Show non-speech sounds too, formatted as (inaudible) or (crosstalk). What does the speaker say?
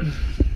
Yeah. (laughs)